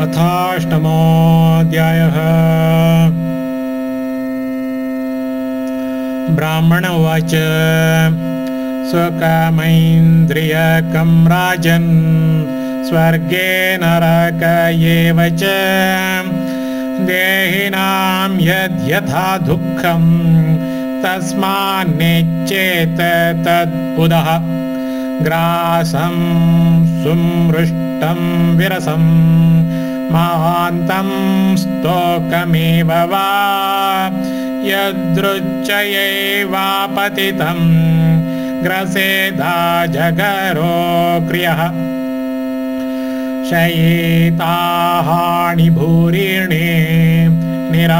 अथाष्टमोऽध्यायः। ब्राह्मण उवाच स्वकामैन्द्रियकं राजन् स्वर्गे नरक एव च। देहिनां यद्यथा दुःखं तस्मान्निच्चेत तत्पुदः ग्रासं सुमृष्टं विरसं महान्तं स्तोकमेव वा यदृच्चयैवापतितं ग्रसेधा जगरो क्रियः। शयिताहाणि भूरिणे निरारोणोपक्रमः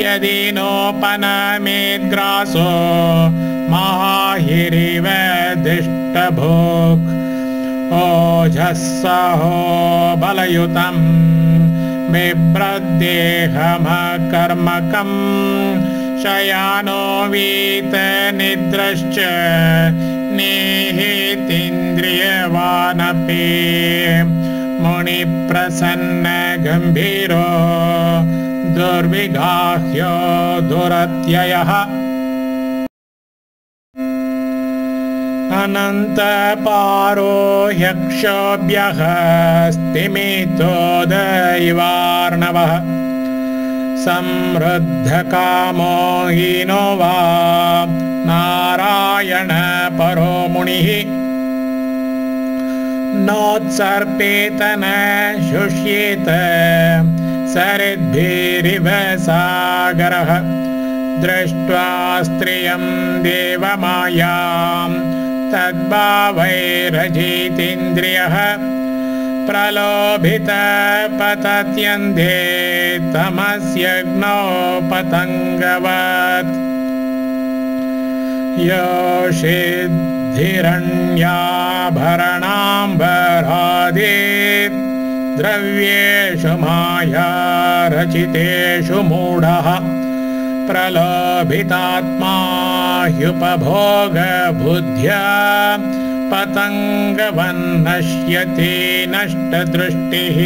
यदि नोपनमेद्ग्रासो माहिरिव दिष्टभोक् ओजःसहो बलयुतं बिभ्रद्देहमकर्मकं शयानो वीतनिद्रश्च नेहेतीन्द्रियवानपि मुनिप्रसन्नगम्भीरो दुर्विगाह्यो दुरत्ययः अनन्तपारो ह्यक्षोभ्यः स्तिमितो दैवार्णवः संवृद्धकामो हीनो वा नारायणपरो मुनिः नोत्सर्पेत न शुष्येत सरिद्भिरिव सागरः। दृष्ट्वा स्त्रियं देवमायां तद्भावैरजितीन्द्रियः प्रलोभितपतत्यन्धे तमस्यग्नोपतङ्गवत् योषिद्धिरण्याभरणाम्बरादे द्रव्येषु माया रचितेषु मूढः। प्रलोभितात्मा ह्युपभोगबुद्ध्या पतङ्गवन्नश्यति नष्टदृष्टिः।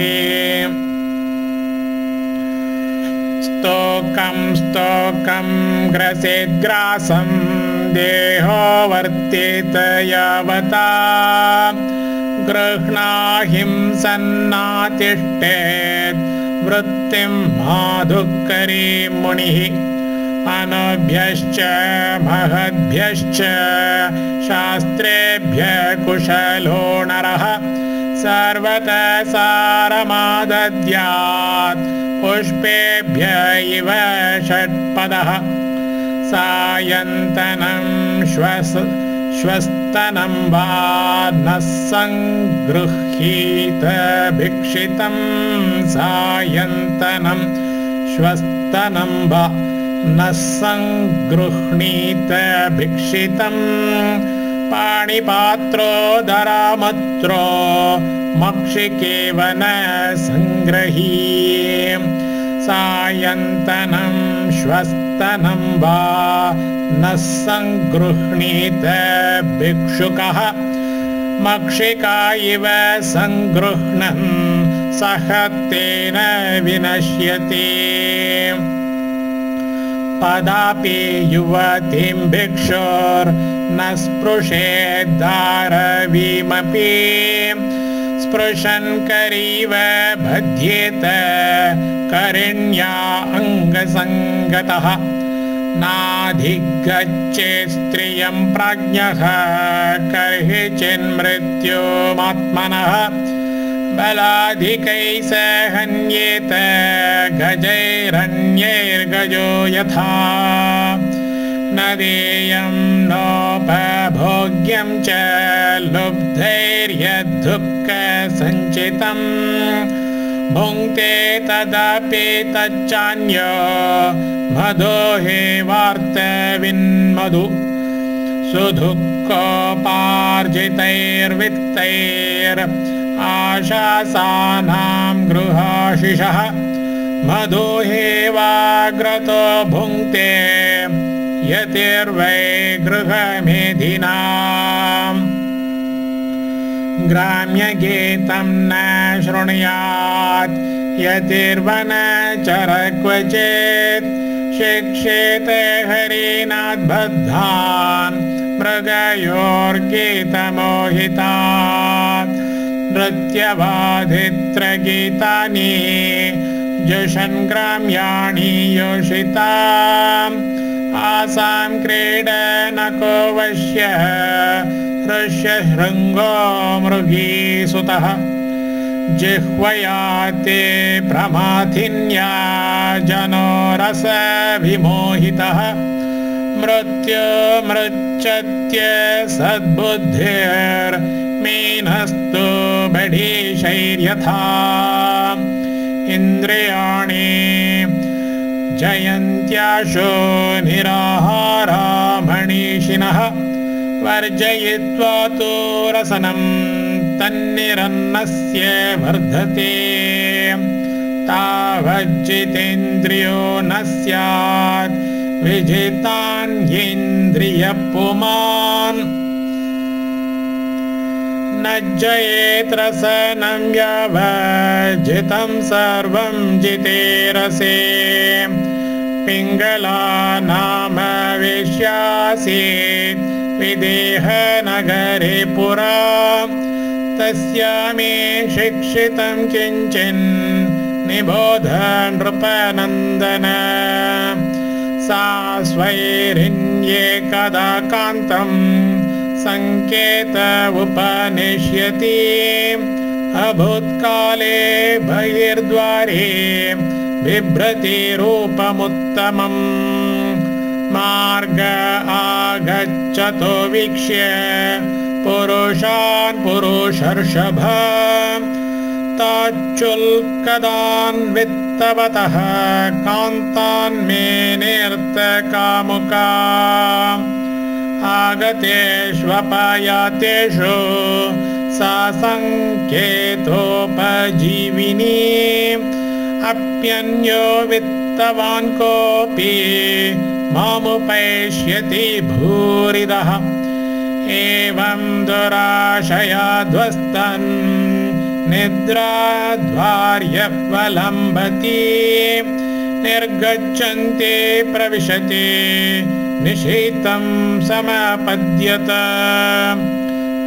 स्तोकं स्तोकं ग्रसेद्ग्रासं देहो वर्तेत यावता। गृह्णाहिं सन्नातिष्ठेत् वृत्तिं माधुकरी मुनिः अनुभ्यश्च महद्भ्यश्च शास्त्रेभ्य सारमादद्यात् पुष्पेभ्य इव षट्पदः। सायन्तनं श्वस श्वस्तनं वा न सङ्गृह्यीत भिक्षितं सायन्तनं श्वस्तनं वा न सङ्गृह्णीत भिक्षितं पाणिपात्रोदरामत्रो मक्षिकेव न सङ्ग्रही। सायन्तनं श्वस्तनं वा न सङ्गृह्णीत भिक्षुकः। मक्षिका इव सङ्गृह्णन् सह तेन विनश्यति पदापि युवतीं भिक्षोर्न स्पृशेद्धारवीमपि। स्पृशन् करीव बध्येत करिण्या अङ्गसङ्गतः। नाधिगच्छे स्त्रियं प्राज्ञः कर्हि चिन्मृत्युमात्मनः बलाधिकै स हन्येत गजैरन्यैर्गजो यथा। न देयं नोपभोग्यं च लुब्धैर्यद्धुःखसञ्चितं भुङ्क्ते तदपि तच्चान्यो मधो हे वार्तविन्मधु। सुदुःखोपार्जितैर्वित्तैर् आशासानां गृहाशिषः मधुहेवाग्रतो भुङ्क्ते यतिर्वै गृहमेधिनाम्। ग्राम्यगीतं न शृणुयात् यतिर्वनचर क्वचित् शिक्षेते हरीनाद्बद्धान् मृगयोर्गीतमोहितात् नृत्यबाधित्रगीतानि जुषन् ग्राम्याणि योषिता आसां क्रीडनको वश्य ऋष्यशृङ्गो मृगीसुतः जिह्वया ते प्रमाथिन्या जनो रसविमोहितः मृत्युमृच्छत्य सद्बुद्धिर्मीनस्तु बढीशैर्यथा इन्द्रियाणि जयन्त्याशो निराहारामणीषिणः वर्जयित्वा तु रसनं तन्निरन्नस्य वर्धते। तावज्जितेन्द्रियो न स्यात् विजितान्येन्द्रियपुमान् न जयेत्रसनं यावज्जितं सर्वं जिते रसे पिङ्गला नाम विश्यासीत् विदेहनगरे पुरा। तस्या मे शिक्षितं किञ्चिन् निबोध नृपनन्दन सा स्वैरिन्येकदा कान्तं सङ्केत उपनिष्यति अभूत्काले बहिर्द्वारे बिभ्रतिरूपमुत्तमम्। मार्ग आगच्छतो वीक्ष्य पुरुषान् पुरुषर्षभ। ताच्चुल्कदान्वित्तवतः कान्तान्मे निर्तकामुका आगतेष्वपयातेषु सा सङ्केतोपजीविनी अप्यन्यो वित्तवान् कोऽपि मामुपैष्यति भूरिदः। एवं दुराशयाध्वस्तन् निद्राध्वार्यवलम्बति निर्गच्छन्ति प्रविशति निशीतं समपद्यत।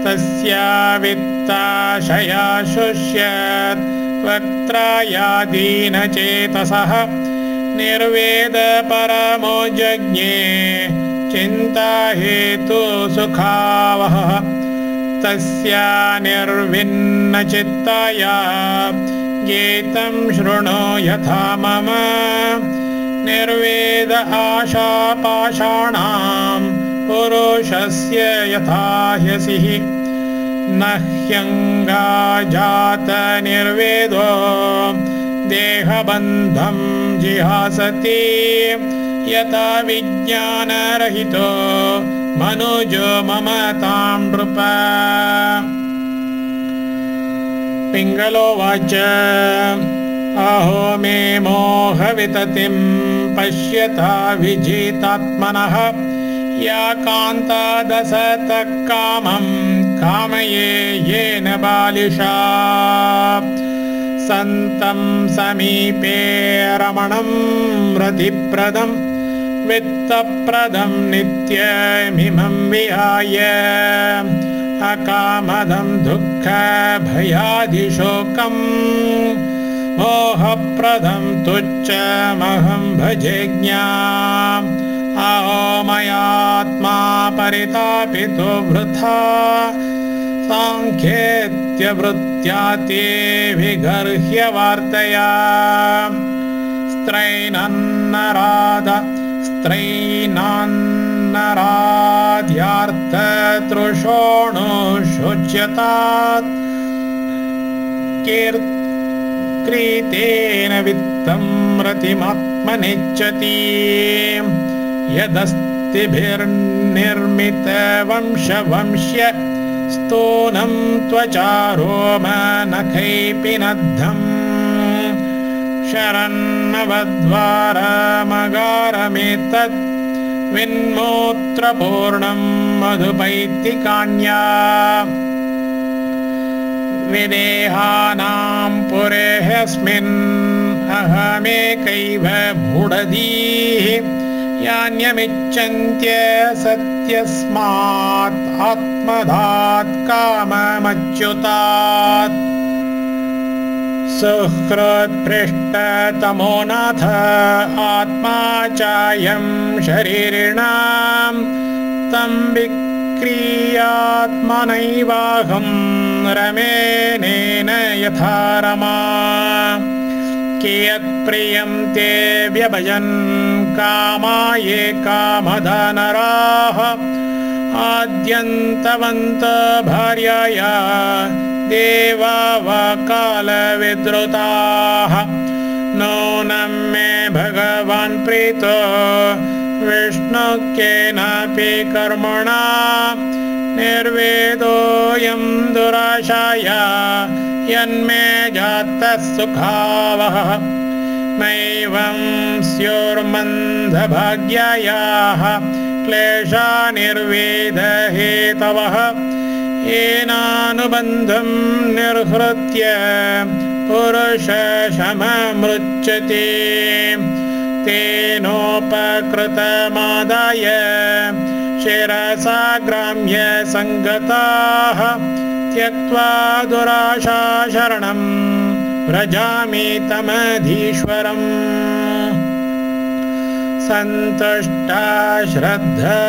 तस्या वित्ताशया शुष्यत् वक्त्रायादीनचेतसः निर्वेदपरमो जज्ञे चिन्ता हेतु सुखावहः। तस्या निर्विन्नचित्ताया गीतं शृणु यथा मम निर्वेद आशापाषाणां पुरुषस्य यथा ह्यसिः न ह्यङ्गाजातनिर्वेदो देहबन्धं जिहासति यथा विज्ञानरहितो मनुजो ममतां नृप। पिङ्गलोवाच अहो मे मोहविततिं पश्यता विजितात्मनः या कान्तादसतः कामं कामये येन बालिशा सन्तं समीपे रमणं रतिप्रदं वित्तप्रदं नित्यमिमं विहाय। अकामदं दुःखभयादिशोकम् मोहप्रदं तुच्छमहं भजे ज्ञाम्। अहो मयात्मा परितापितो वृथा। साङ्ख्येत्यवृत्त्या ते विगर्ह्य वार्तया स्त्रैनन्नराद स्त्रैनान्नराद्यार्थतृषोणुशोच्यतात् कीर् क्रीतेन वित्तं रतिमात्मनिच्छति यदस्तिभिर्निर्मितवंशवंश्य स्तूनं त्वचारोमनखैपि नद्धम्। शरन्नवद्वारमगारमेतत् विन्मूत्रपूर्णं मधुपैतिकान्या विदेहानां पुरेऽस्मिन् अहमेकैव मूढधीः यान्यमिच्छन्त्य सत्यस्मात् आत्मधात् काममच्युतात्। सुहृत्पृष्टतमो नाथ आत्मा चायं शरीरिणां तं विक्रियात्मनैवाहं रमेनेन यथा रमा। कियत्प्रियं ते व्यभजन् कामाये कामधनराः। आद्यन्तवन्त वा कालविद्रुताः। नूनं मे भगवान् प्रीतो विष्णु केनापि कर्मणा निर्वेदोऽयं दुराशाया यन्मे जातः सुखावः। मैवं स्योर्मन्धभाग्यायाः क्लेशा निर्वेदहेतवः। येनानुबन्धं निर्हृत्य पुरुषशममृच्छति तेनोपकृतमादाय शिरसा ग्राम्य सङ्गताः त्यक्त्वा दुराशा शरणं व्रजामि तमधीश्वरम्। सन्तुष्टा श्रद्धा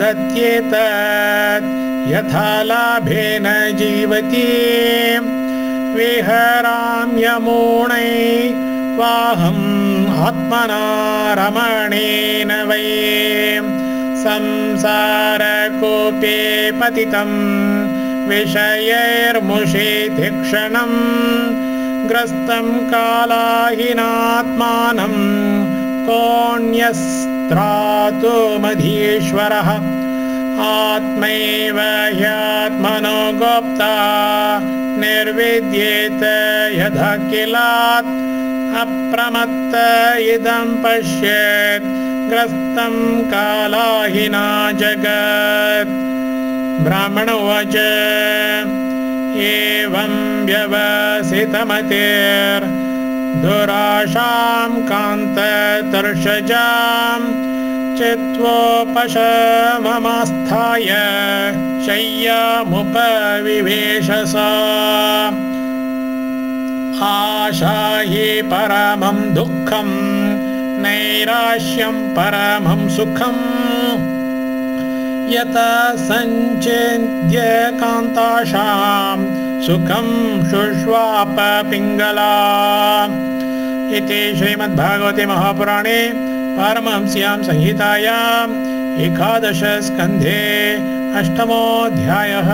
दत्येतत् यथा लाभेन जीवति। विहराम्यमूणै वाहम् रमणेन वै संसारकोपे पतितं विषयैर्मुषेति क्षणम् ग्रस्तं कालाहिनात्मानं कोऽन्यस्त्रातुमधीश्वरः आत्मैव ह्यात्मनो गोप्ता निर्विद्येत यथा किलात् अप्रमत्त इदं पश्येत् ग्रस्तं कालाहिना जगत्। ब्राह्मण उवाच एवं व्यवसितमतेर्दुराशां कान्ततर्षजां चित्वोपशममास्थाय शय्यामुपविवेश सा आशा हि परमं दुःखं नैराश्यं परमं सुखम् यत सञ्चिन्त्य कान्ताशां सुखं शुष्वाप पिङ्गला। इति श्रीमद्भागवते महापुराणे पारमहंस्यां संहितायाम् एकादशस्कन्धे अष्टमोऽध्यायः